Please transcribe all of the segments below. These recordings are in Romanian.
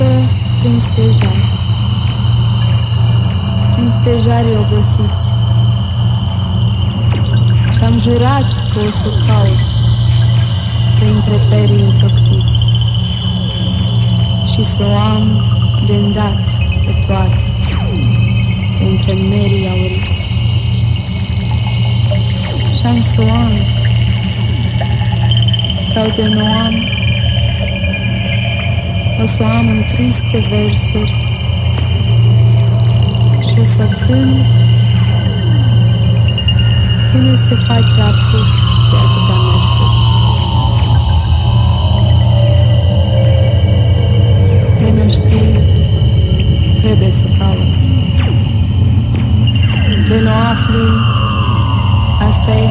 urcat-o prin stejari, prin stejarii obosiți. Și-am jurat că o să caut printre perii înfroctiți și să o am de îndat pe toate printre merii auriți. Și-am să o am sau de nu am, o să o am în triste versuri și o să cânt până se face apus de atâta mersuri. De nu știi, trebuie să cauți. De nu afli, asta e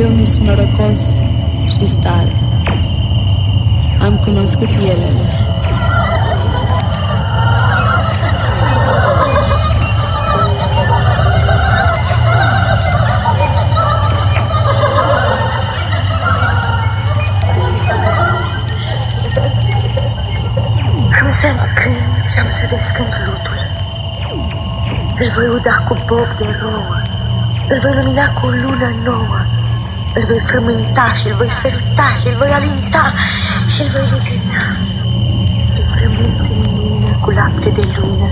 eu mi sunt norocos și stare. Am cunoscut elele. Am să cânt și am să descânt lutul. Îl voi uda cu bob de rouă, îl voi lumina cu o lună nouă, îl voi frământa și îl voi săruta și îl voi alinta și îl voi legăna. Îl frământ în mine cu lapte de lună,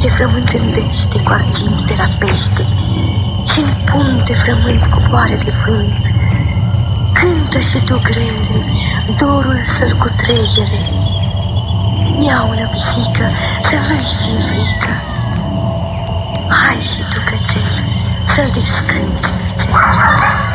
te frământ în dește cu argint de la pește și în punte frământ cu boare de vânt. Cântă și tu grele, dorul să-l cutreiere. Miaulă, pisică, să nu-i fie frică. Hai și tu, cățel, să-l descânți, țel.